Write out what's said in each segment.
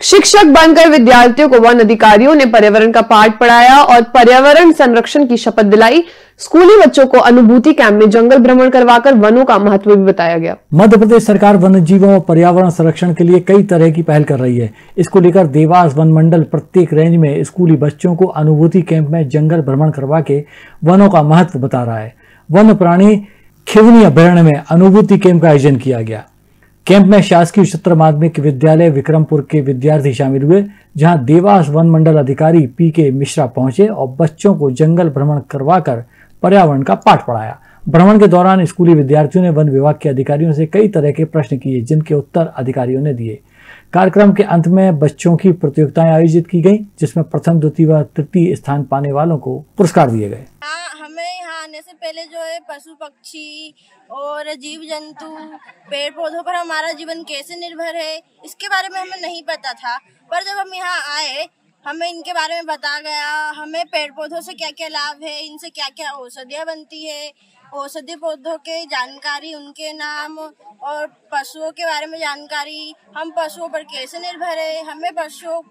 शिक्षक बनकर विद्यार्थियों को वन अधिकारियों ने पर्यावरण का पाठ पढ़ाया और पर्यावरण संरक्षण की शपथ दिलाई। स्कूली बच्चों को अनुभूति कैंप में जंगल भ्रमण करवाकर वनों का महत्व भी बताया गया। मध्य प्रदेश सरकार वन्य जीवों और पर्यावरण संरक्षण के लिए कई तरह की पहल कर रही है। इसको लेकर देवास वन मंडल प्रत्येक रेंज में स्कूली बच्चों को अनुभूति कैंप में जंगल भ्रमण करवा के वनों का महत्व बता रहा है। वन प्राणी खिवनी अभ्यारण्य में अनुभूति कैंप का आयोजन किया गया। कैंप में शासकीय उच्चतर माध्यमिक विद्यालय विक्रमपुर के विद्यार्थी शामिल हुए, जहाँ देवास वन मंडल अधिकारी पी के मिश्रा पहुँचे और बच्चों को जंगल भ्रमण करवाकर पर्यावरण का पाठ पढ़ाया। भ्रमण के दौरान स्कूली विद्यार्थियों ने वन विभाग के अधिकारियों से कई तरह के प्रश्न किए, जिनके उत्तर अधिकारियों ने दिए। कार्यक्रम के अंत में बच्चों की प्रतियोगिताएँ आयोजित की गई, जिसमें प्रथम, द्वितीय व तृतीय स्थान पाने वालों को पुरस्कार दिए गए। आने से पहले जो है पशु पक्षी और जीव जंतु, पेड़ पौधों पर हमारा जीवन कैसे निर्भर है, इसके बारे में हमें नहीं पता था। पर जब हम यहाँ आए, हमें इनके बारे में बता गया, हमें पेड़ पौधों से क्या क्या लाभ है, इनसे क्या क्या औषधियाँ बनती है, औषधि पौधों के जानकारी, उनके नाम और पशुओं के बारे में जानकारी, हम पशुओं पर कैसे निर्भर है, हमें पशुओं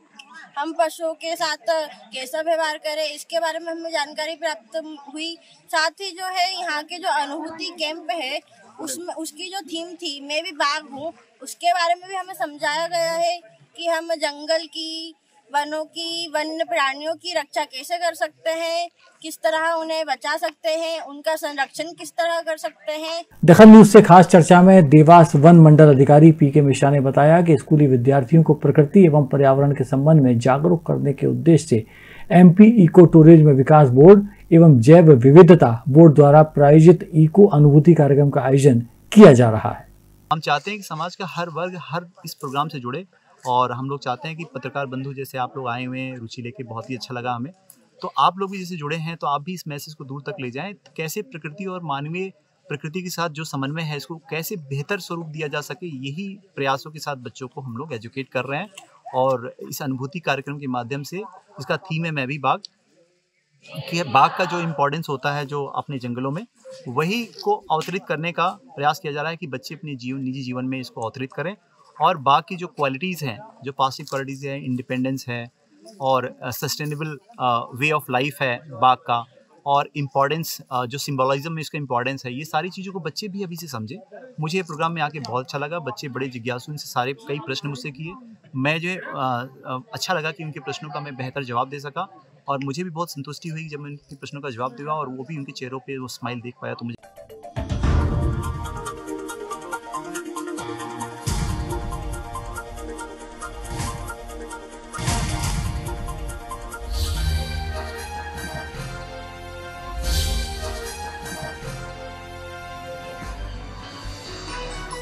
हम पशुओं के साथ कैसा व्यवहार करें। इसके बारे में हमें जानकारी प्राप्त हुई। साथ ही जो है, यहाँ के जो अनुभूति कैंप है, उसमें, उसकी जो थीम थी, मैं भी बाघ हूँ, उसके बारे में भी हमें समझाया गया है कि हम जंगल की वनों की वन्य प्राणियों की रक्षा कैसे कर सकते हैं? किस तरह उन्हें बचा सकते हैं? उनका संरक्षण किस तरह कर सकते हैं? दखल न्यूज़ से खास चर्चा में देवास वन मंडल अधिकारी पी के मिश्रा ने बताया कि स्कूली विद्यार्थियों को प्रकृति एवं पर्यावरण के संबंध में जागरूक करने के उद्देश्य से एमपी इको टूरिज़्म विकास बोर्ड एवं जैव विविधता बोर्ड द्वारा प्रायोजित इको अनुभूति कार्यक्रम का आयोजन किया जा रहा है। हम चाहते हैं कि समाज का हर वर्ग हर इस प्रोग्राम से जुड़े। और हम लोग चाहते हैं कि पत्रकार बंधु जैसे आप लोग आए हुए हैं, रुचि लेके बहुत ही अच्छा लगा हमें। तो आप लोग भी जैसे जुड़े हैं तो आप भी इस मैसेज को दूर तक ले जाएँ। कैसे प्रकृति और मानवीय प्रकृति के साथ जो समन्वय है, इसको कैसे बेहतर स्वरूप दिया जा सके, यही प्रयासों के साथ बच्चों को हम लोग एजुकेट कर रहे हैं। और इस अनुभूति कार्यक्रम के माध्यम से इसका थीम है मैं भी बाघ, कि बाघ का जो इम्पोर्टेंस होता है जो अपने जंगलों में, वही को अवतरित करने का प्रयास किया जा रहा है कि बच्चे अपने जीवन, निजी जीवन में इसको अवतरित करें। और बाघ की जो क्वालिटीज़ हैं जो पॉजिटिव क्वालिटीज़ हैं इंडिपेंडेंस है और सस्टेनेबल वे ऑफ़ लाइफ है बाघ का और इम्पॉर्टेंस uh, जो सिम्बोलिज्म में इसका इम्पॉर्टेंस है ये सारी चीज़ों को बच्चे भी अभी से समझे। मुझे ये प्रोग्राम में आके बहुत अच्छा लगा बच्चे बड़े जिज्ञासु इनसे सारे कई प्रश्न मुझसे किए। मैं जो है uh, uh, अच्छा लगा कि उनके प्रश्नों का मैं बेहतर जवाब दे सका और मुझे भी बहुत संतुष्टि हुई जब मैं उनके प्रश्नों का जवाब दिया और वो भी उनके चेहरों पर वो स्माइल देख पाया तो मुझे